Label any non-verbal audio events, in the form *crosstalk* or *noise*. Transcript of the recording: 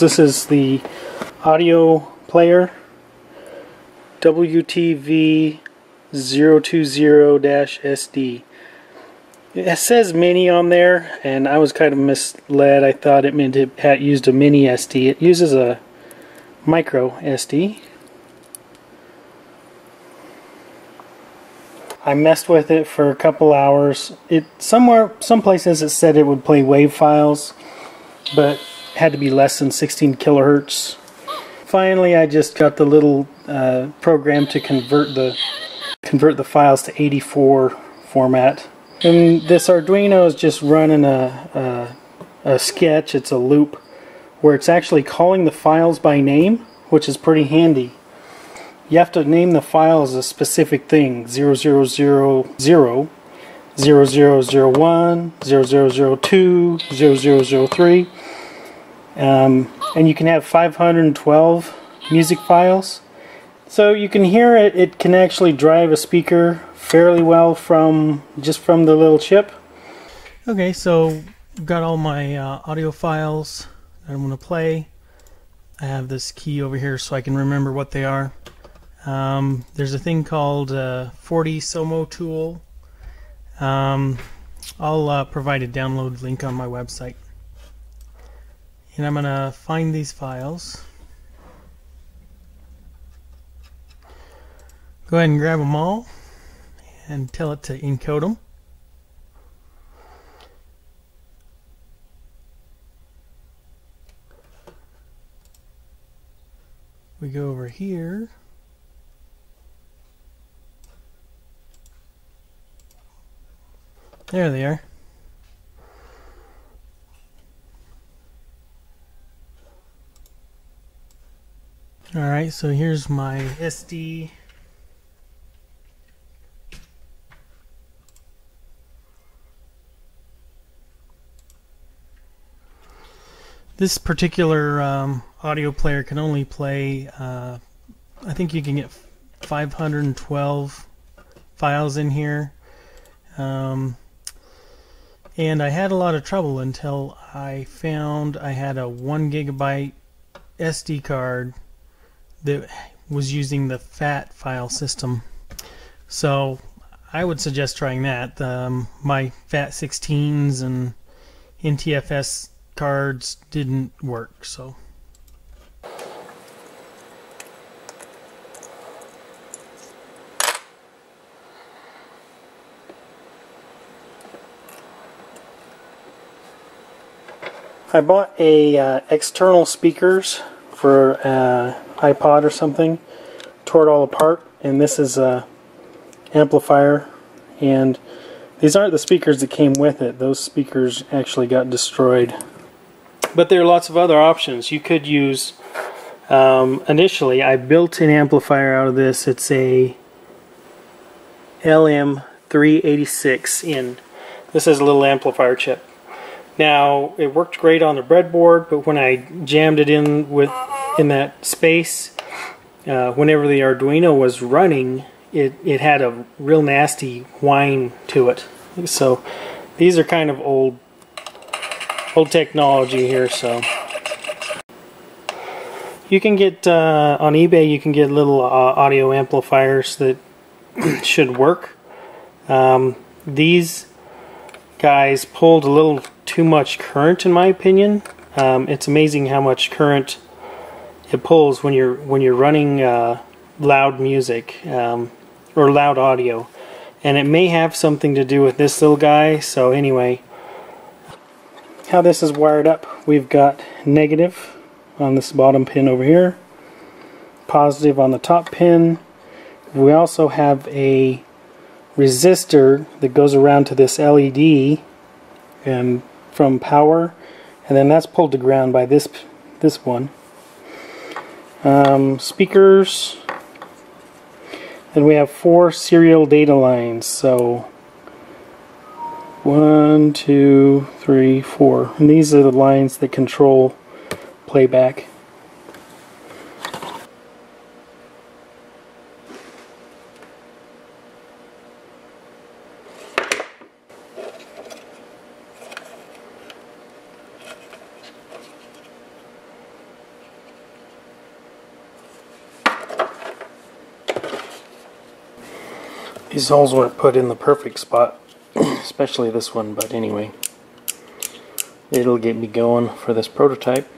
This is the audio player WTV 020-SD. It says mini on there, and I was kind of misled. I thought it meant it had used a mini SD. It uses a micro SD. I messed with it for a couple hours. It somewhere, some places it said it would play wave files, but had to be less than 16 kilohertz. Finally, I just got the little uh, program to convert the convert the files to AD4 format. And this Arduino is just running a, a, a sketch. It's a loop where it's actually calling the files by name, which is pretty handy. You have to name the files a specific thing 0000, 0001, 0002, 0003. Um, and you can have 512 music files. So you can hear it, it can actually drive a speaker fairly well from just from the little chip. Okay, so I've got all my uh, audio files that I'm going to play. I have this key over here so I can remember what they are. Um, there's a thing called uh, 4D SOMO tool. Um, I'll uh, provide a download link on my website. And I'm going to find these files. Go ahead and grab them all and tell it to encode them. We go over here. There they are. Alright, so here's my SD This particular um, audio player can only play, uh, I think you can get 512 files in here. Um, and I had a lot of trouble until I found I had a 1 gigabyte SD card that was using the FAT file system. So I would suggest trying that. Um, my FAT 16s and NTFS cards didn't work, so. I bought a uh, external speakers for uh, iPod or something, tore it all apart, and this is a amplifier, and these aren't the speakers that came with it. Those speakers actually got destroyed. But there are lots of other options. You could use, um, initially, I built an amplifier out of this. It's a LM386 in. This is a little amplifier chip. Now, it worked great on the breadboard, but when I jammed it in with in that space, uh, whenever the Arduino was running, it, it had a real nasty whine to it. So these are kind of old old technology here, so you can get uh, on eBay. You can get little uh, audio amplifiers that *clears throat* should work. Um, these guys pulled a little too much current, in my opinion. Um, it's amazing how much current it pulls when you're when you're running uh, loud music um, or loud audio, and it may have something to do with this little guy. So anyway, how this is wired up, we've got negative on this bottom pin over here, positive on the top pin. We also have a resistor that goes around to this LED and from power and then that's pulled to ground by this this one um, speakers and we have four serial data lines so one, two, three, four. And these are the lines that control playback. These holes weren't put in the perfect spot, *clears throat* especially this one, but anyway. It'll get me going for this prototype.